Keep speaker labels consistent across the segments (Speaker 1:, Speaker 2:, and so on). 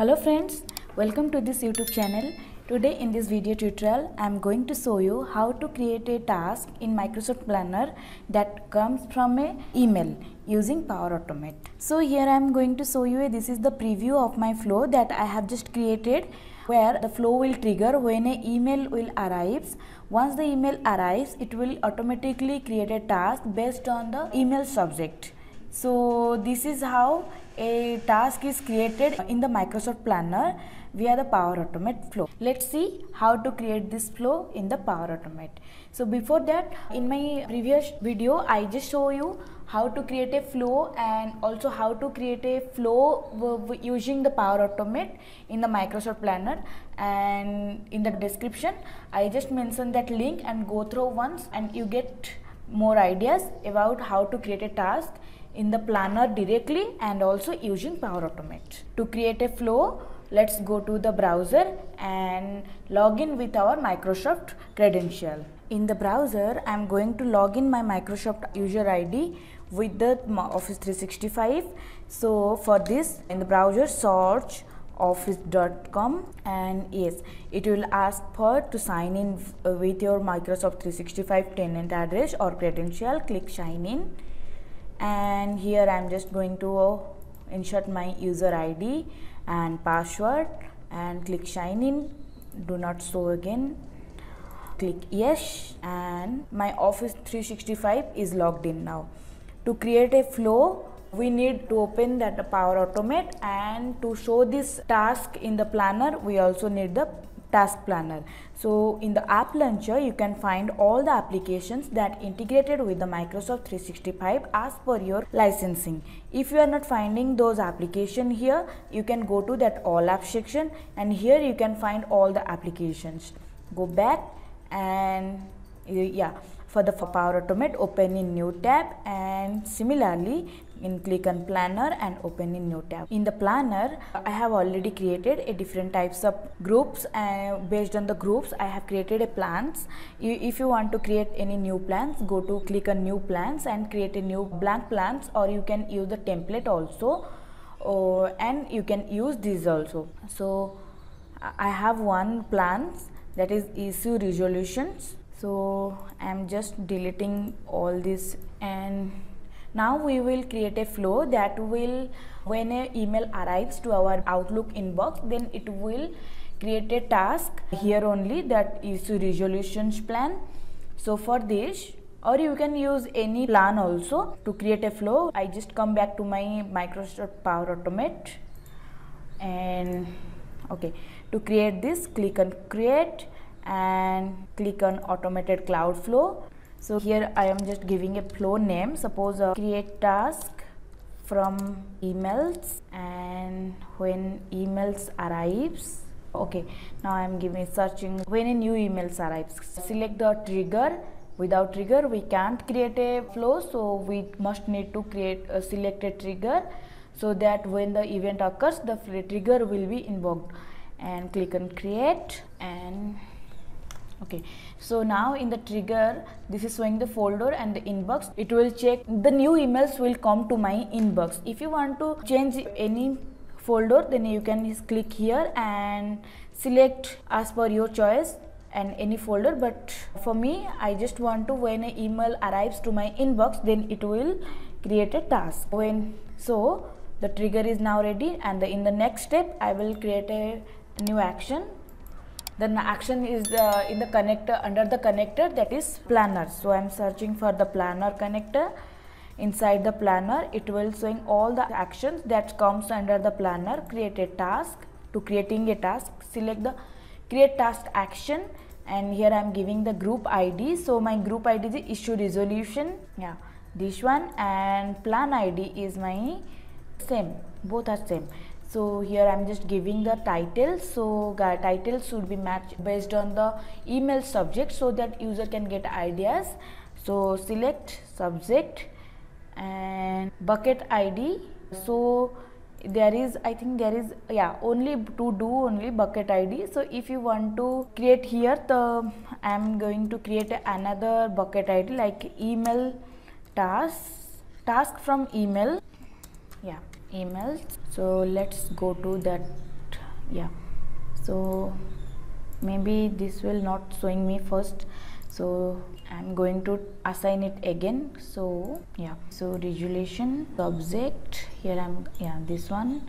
Speaker 1: Hello friends, welcome to this YouTube channel. Today in this video tutorial, I am going to show you how to create a task in Microsoft Planner that comes from a email using Power Automate. So here I am going to show you, this is the preview of my flow that I have just created where the flow will trigger when a email will arrives. Once the email arrives, it will automatically create a task based on the email subject. So this is how a task is created in the Microsoft Planner via the Power Automate flow. Let's see how to create this flow in the Power Automate. So before that in my previous video I just show you how to create a flow and also how to create a flow using the Power Automate in the Microsoft Planner and in the description I just mentioned that link and go through once and you get more ideas about how to create a task in the planner directly and also using Power Automate. To create a flow, let's go to the browser and log in with our Microsoft credential. In the browser, I'm going to log in my Microsoft user ID with the Office 365. So for this, in the browser, search office.com and yes it will ask for to sign in uh, with your microsoft 365 tenant address or credential click sign in and here I'm just going to uh, insert my user ID and password and click sign in. Do not show again. Click yes. And my office 365 is logged in now. To create a flow we need to open that power automate. And to show this task in the planner we also need the task planner. So in the app launcher you can find all the applications that integrated with the microsoft 365 as per your licensing. If you are not finding those application here you can go to that all apps section and here you can find all the applications. Go back and yeah for the power automate open in new tab and similarly in click on planner and open in new tab. In the planner i have already created a different types of groups and based on the groups i have created a plans. If you want to create any new plans go to click on new plans and create a new blank plans or you can use the template also uh, and you can use these also. So i have one plans that is issue resolutions. So i'm just deleting all this and now we will create a flow that will when an email arrives to our outlook inbox then it will create a task here only that is resolutions plan. So for this or you can use any plan also to create a flow. I just come back to my microsoft power automate and okay to create this click on create and click on automated cloud flow so here I am just giving a flow name. Suppose uh, create task from emails and when emails arrives okay now I am giving searching when a new emails arrives. Select the trigger. Without trigger we can't create a flow so we must need to create a select a trigger so that when the event occurs the trigger will be invoked. And click on create and okay. So now in the trigger this is showing the folder and the inbox. It will check. The new emails will come to my inbox. If you want to change any folder then you can click here and select as per your choice and any folder. But for me i just want to when an email arrives to my inbox then it will create a task. When so the trigger is now ready and the, in the next step i will create a new action then action is uh, in the connector under the connector that is planner so i'm searching for the planner connector. Inside the planner it will showing all the actions that comes under the planner create a task. To creating a task select the create task action. And here i'm giving the group id so my group id is issue resolution. Yeah this one. And plan id is my same. Both are same so here I'm just giving the title. So title should be matched based on the email subject so that user can get ideas. So select subject and bucket ID so there is I think there is yeah only to do only bucket ID so if you want to create here the I am going to create another bucket ID like email task task from email. Yeah emails. So let's go to that. Yeah. So maybe this will not showing me first. So i'm going to assign it again. So yeah. So resolution subject here i'm yeah this one.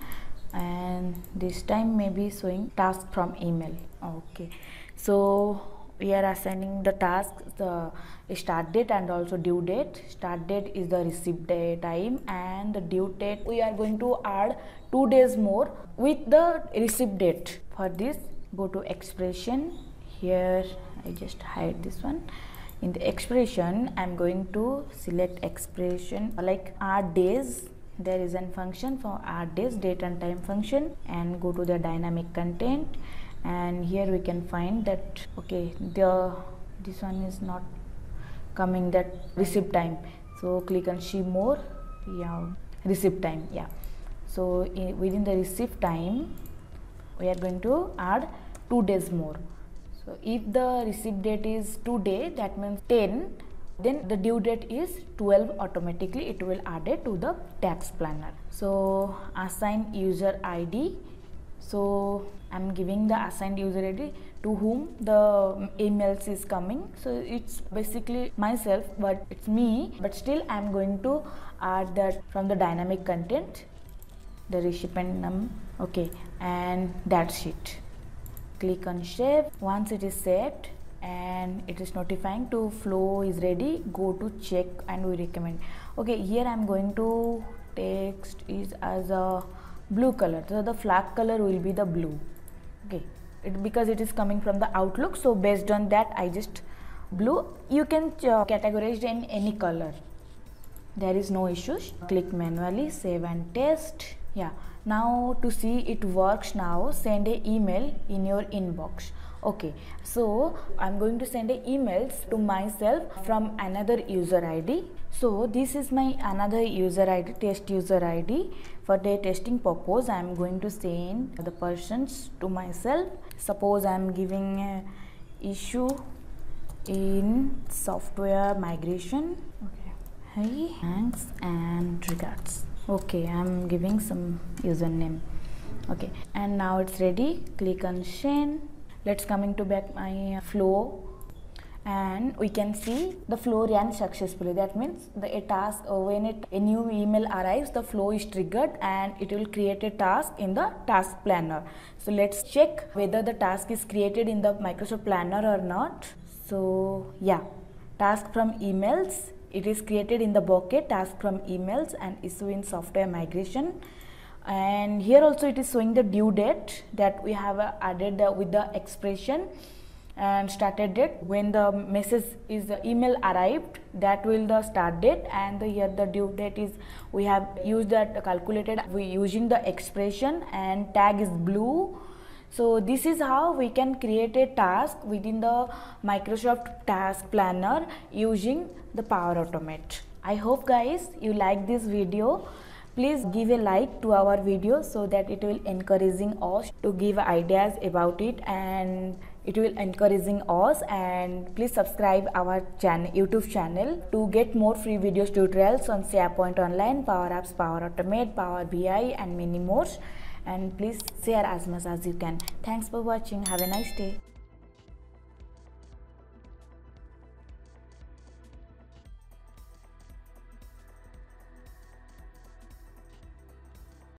Speaker 1: And this time maybe showing task from email. Okay. So we are assigning the task the start date and also due date. Start date is the receipt day time and the due date we are going to add two days more with the receipt date. For this go to expression. Here i just hide this one. In the expression i'm going to select expression like add days. There is a function for add days date and time function and go to the dynamic content and here we can find that okay the this one is not coming that receipt time. So click on see more. Yeah receipt time yeah. So within the receipt time we are going to add two days more. So if the receipt date is today that means 10 then the due date is 12 automatically. It will add it to the tax planner. So assign user id so i'm giving the assigned user id to whom the emails is coming. So it's basically myself but it's me. But still i'm going to add that from the dynamic content the recipient num okay and that's it click on save once it is saved and it is notifying to flow is ready go to check and we recommend. Okay here i'm going to text is as a blue color. So the flag color will be the blue. Okay. It, because it is coming from the outlook. So based on that i just blue. You can uh, categorize in any color. There is no issues. Click manually save and test. Yeah. Now to see it works now send a email in your inbox okay so i'm going to send a emails to myself from another user id so this is my another user id test user id for the testing purpose i'm going to send the persons to myself. Suppose i'm giving a issue in software migration. Okay. Hey thanks and regards. Okay i'm giving some username. Okay and now it's ready. Click on send let's coming to back my flow. And we can see the flow ran successfully. That means the a task uh, when it a new email arrives the flow is triggered and it will create a task in the task planner. So let's check whether the task is created in the microsoft planner or not. So yeah. Task from emails. It is created in the bucket task from emails and issue in software migration and here also it is showing the due date that we have added with the expression and started date. When the message is the email arrived that will the start date. And the here the due date is we have used that calculated we using the expression and tag is blue. So this is how we can create a task within the microsoft task planner using the power automate. I hope guys you like this video please give a like to our video so that it will encouraging us to give ideas about it and it will encouraging us and please subscribe our channel youtube channel to get more free videos tutorials on sharepoint online power apps power automate power bi and many more. And please share as much as you can. Thanks for watching. Have a nice day